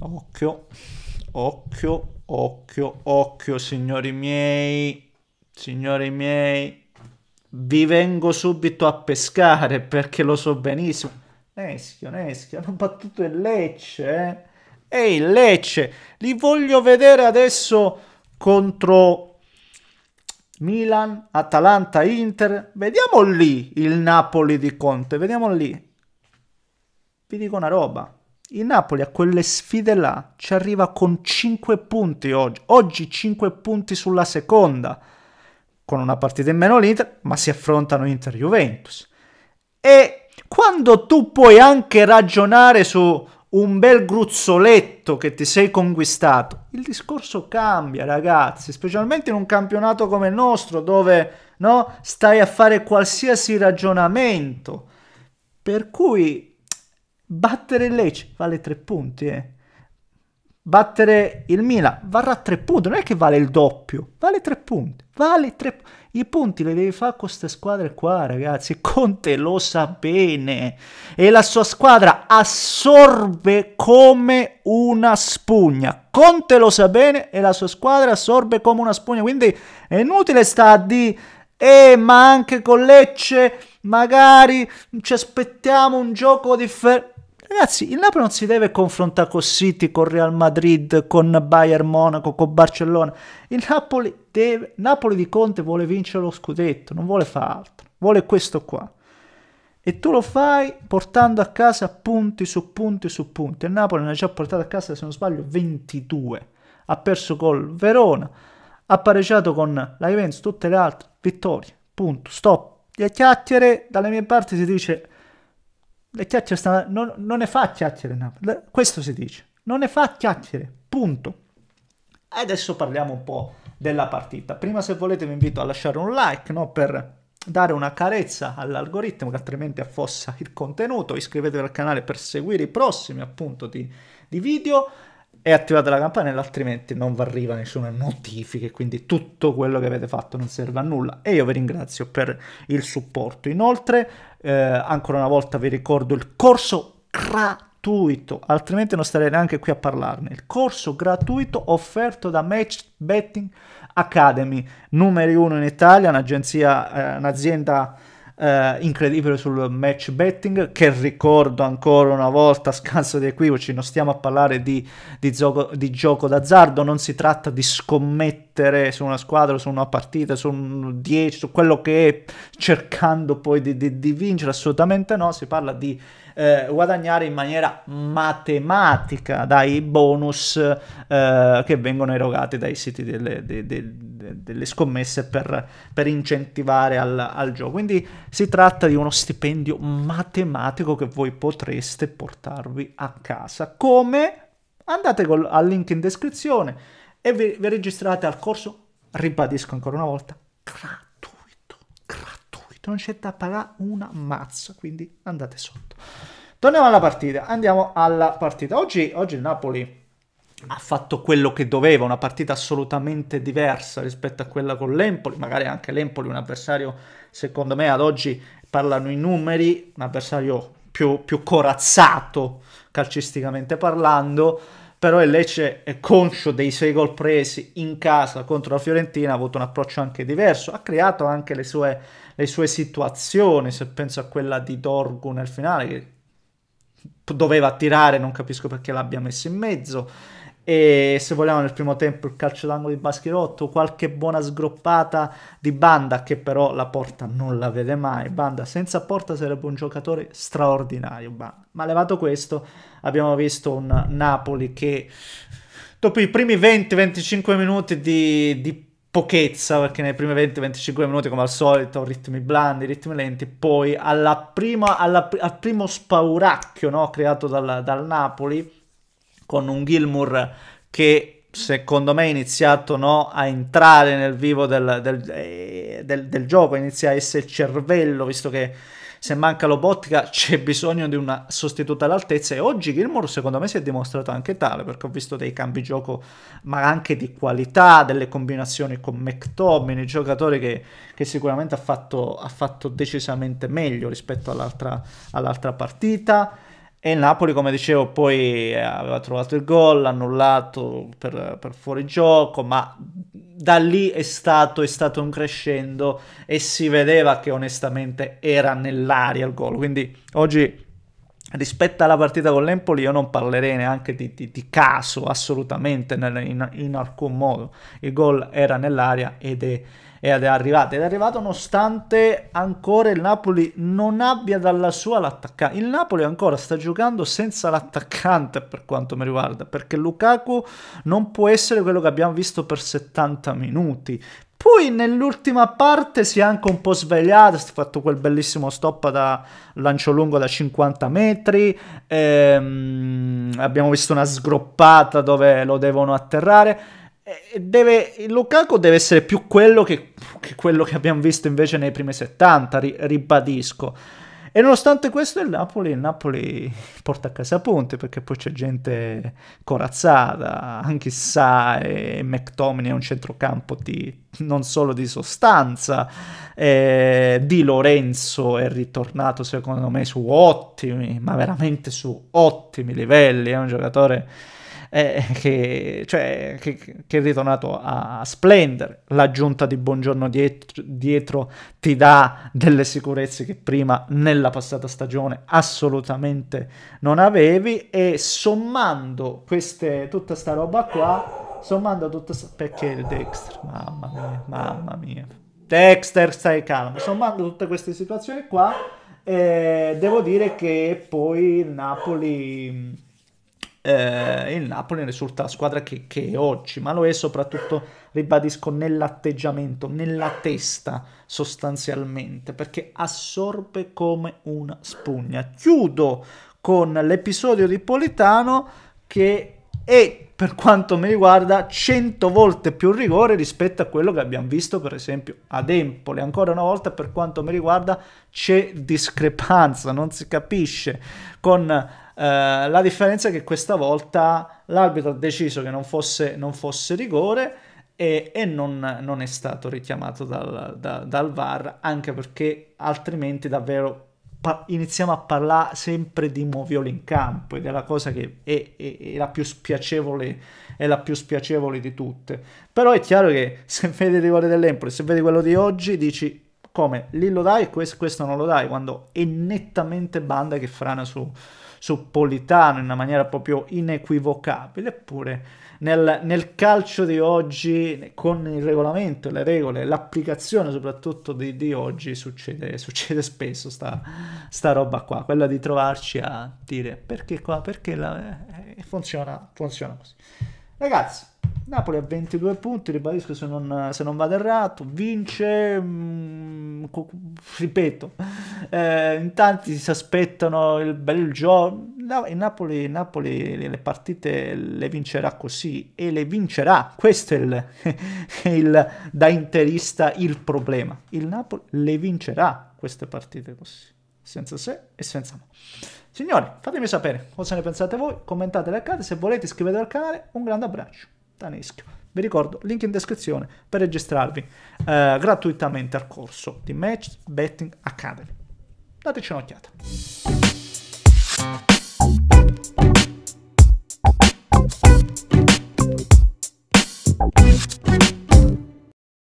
occhio, occhio, occhio, occhio, signori miei, signori miei, vi vengo subito a pescare perché lo so benissimo. Neschio, Neschio, hanno battuto il Lecce, eh? Ehi, Lecce, li voglio vedere adesso contro Milan, Atalanta, Inter. Vediamo lì il Napoli di Conte, vediamo lì. Vi dico una roba. Il Napoli a quelle sfide là ci arriva con 5 punti oggi. Oggi 5 punti sulla seconda. Con una partita in meno l'Inter, ma si affrontano Inter-Juventus. E quando tu puoi anche ragionare su un bel gruzzoletto che ti sei conquistato, il discorso cambia, ragazzi, specialmente in un campionato come il nostro dove no, stai a fare qualsiasi ragionamento. Per cui battere il Lecce vale tre punti, eh. Battere il Milan varrà tre punti, non è che vale il doppio, vale tre punti, vale tre punti. I punti li devi fare con queste squadre qua, ragazzi. Conte lo sa bene. E la sua squadra assorbe come una spugna. Conte lo sa bene e la sua squadra assorbe come una spugna. Quindi è inutile sta di... Eh, ma anche con Lecce magari ci aspettiamo un gioco differente. Ragazzi, il Napoli non si deve confrontare con City, con Real Madrid, con Bayern Monaco, con Barcellona. Il Napoli deve... Napoli di Conte vuole vincere lo scudetto, non vuole fare altro. Vuole questo qua. E tu lo fai portando a casa punti su punti su punti. Il Napoli ne ha già portato a casa, se non sbaglio, 22. Ha perso col Verona, ha pareggiato con la Juventus, tutte le altre vittorie. Punto, stop. Le chiacchiere, dalle mie parti si dice le chiacchiere stanno... Non, non ne fa chiacchiere Napoli. Questo si dice. Non ne fa chiacchiere. Punto. Adesso parliamo un po' della partita. Prima se volete vi invito a lasciare un like no? per dare una carezza all'algoritmo che altrimenti affossa il contenuto. Iscrivetevi al canale per seguire i prossimi appunto di, di video e attivate la campanella altrimenti non vi arriva nessuna notifica quindi tutto quello che avete fatto non serve a nulla. E io vi ringrazio per il supporto. Inoltre eh, ancora una volta vi ricordo il corso gratuito altrimenti non starei neanche qui a parlarne. Il corso gratuito offerto da Match Betting Academy. Numeri uno in Italia un'agenzia eh, un'azienda eh, incredibile sul match betting che ricordo ancora una volta scanso di equivoci non stiamo a parlare di, di, gioco, di gioco d'azzardo non si tratta di scommettere su una squadra su una partita su un 10 su quello che è cercando poi di, di, di vincere assolutamente no si parla di eh, guadagnare in maniera matematica dai bonus eh, che vengono erogati dai siti delle, de, de, de, delle scommesse per, per incentivare al, al, gioco. Quindi si tratta di uno stipendio matematico che voi potreste portarvi a casa. Come? Andate col, al link in descrizione e vi, vi registrate al corso, ribadisco ancora una volta, gratuito, gratuito, non c'è da pagare una mazza, quindi andate sotto. Torniamo alla partita, andiamo alla partita. Oggi, oggi il Napoli ha fatto quello che doveva, una partita assolutamente diversa rispetto a quella con l'Empoli, magari anche l'Empoli un avversario, secondo me ad oggi parlano i numeri, un avversario più, più corazzato calcisticamente parlando, però il Lecce è conscio dei sei gol presi in casa contro la Fiorentina, ha avuto un approccio anche diverso, ha creato anche le sue, le sue situazioni, se penso a quella di Dorgu nel finale, che doveva tirare, non capisco perché l'abbia messo in mezzo. E se vogliamo nel primo tempo il calcio d'angolo di Baschirotto, qualche buona sgroppata di Banda che però la porta non la vede mai. Banda senza porta sarebbe un giocatore straordinario. Banda. Ma levato questo, abbiamo visto un Napoli che dopo i primi 20-25 minuti di, di pochezza perché nei primi 20-25 minuti come al solito ritmi blandi, ritmi lenti poi alla prima, alla, al primo spauracchio no, creato dal, dal, Napoli con un Gilmour che secondo me ha iniziato no, a entrare nel vivo del, del, eh, del, del gioco. Inizia a essere il cervello visto che se manca Lobotka c'è bisogno di una sostituta all'altezza. E oggi Gilmour secondo me si è dimostrato anche tale perché ho visto dei cambi gioco ma anche di qualità, delle combinazioni con McTominay, giocatore che, che sicuramente ha fatto, ha fatto, decisamente meglio rispetto all'altra, all'altra partita E il Napoli, come dicevo, poi aveva trovato il gol, annullato per, per fuorigioco, ma da lì è stato, è stato un crescendo e si vedeva che onestamente era nell'aria il gol. Quindi oggi rispetto alla partita con l'Empoli io non parlerei neanche di, di, di caso assolutamente in, in, in, alcun modo. Il gol era nell'aria ed è ed è arrivato. Ed è arrivato nonostante ancora il Napoli non abbia dalla sua l'attaccante. Il Napoli ancora sta giocando senza l'attaccante per quanto mi riguarda, perché Lukaku non può essere quello che abbiamo visto per 70 minuti. Poi nell'ultima parte si è anche un po' svegliato, si è fatto quel bellissimo stop da lancio lungo da 50 metri, ehm, abbiamo visto una sgroppata dove lo devono atterrare deve, Lukaku deve essere più quello che, che, quello che abbiamo visto invece nei primi 70, ri, ribadisco. E nonostante questo il Napoli, il Napoli porta a casa punti perché poi c'è gente corazzata, anche Sa e McTominay è un centrocampo di, non solo di sostanza, eh, Di Lorenzo è ritornato secondo me su ottimi, ma veramente su ottimi livelli, è un giocatore eh, che, cioè, che, che, è ritornato a splendere. L'aggiunta di Buongiorno dietro, dietro, ti dà delle sicurezze che prima nella passata stagione assolutamente non avevi e sommando queste, tutta sta roba qua, sommando tutta sta... perché il Dexter, mamma mia, mamma mia. Dexter, stai calmo. Sommando tutte queste situazioni qua, eh, devo dire che poi il Napoli eh, il Napoli risulta la squadra che, che, è oggi, ma lo è soprattutto, ribadisco, nell'atteggiamento, nella testa sostanzialmente, perché assorbe come una spugna. Chiudo con l'episodio di Politano che è per quanto mi riguarda 100 volte più rigore rispetto a quello che abbiamo visto per esempio ad Empoli ancora una volta per quanto mi riguarda c'è discrepanza non si capisce con la differenza è che questa volta l'arbitro ha deciso che non fosse, non fosse rigore e, e non, non, è stato richiamato dal, da, dal, VAR, anche perché altrimenti davvero iniziamo a parlare sempre di movioli in campo ed è la cosa che è, è, è, la più spiacevole, è la più spiacevole di tutte. Però è chiaro che se vedi il rigore dell'Empoli, se vedi quello di oggi, dici come? Lì lo dai? E questo, questo non lo dai, quando è nettamente banda che frana su su Politano in una maniera proprio inequivocabile, eppure nel, nel, calcio di oggi, con il regolamento, le regole, l'applicazione soprattutto di, di oggi, succede, succede spesso sta, sta, roba qua, quella di trovarci a dire perché qua, perché la, eh, funziona, funziona così. Ragazzi, Napoli ha 22 punti, ribadisco se non, se non vado errato, vince, mh, mm, ripeto, eh, in tanti si aspettano il bel gioco, no, il Napoli, Napoli le partite le vincerà così e le vincerà, questo è il, il, da interista il problema, il Napoli le vincerà queste partite così, senza se e senza no. Signori, fatemi sapere cosa ne pensate voi, commentate le accade, se volete iscrivetevi al canale, un grande abbraccio. Taneschio. Vi ricordo, link in descrizione per registrarvi eh, gratuitamente al corso di Match Betting Academy. Dateci un'occhiata.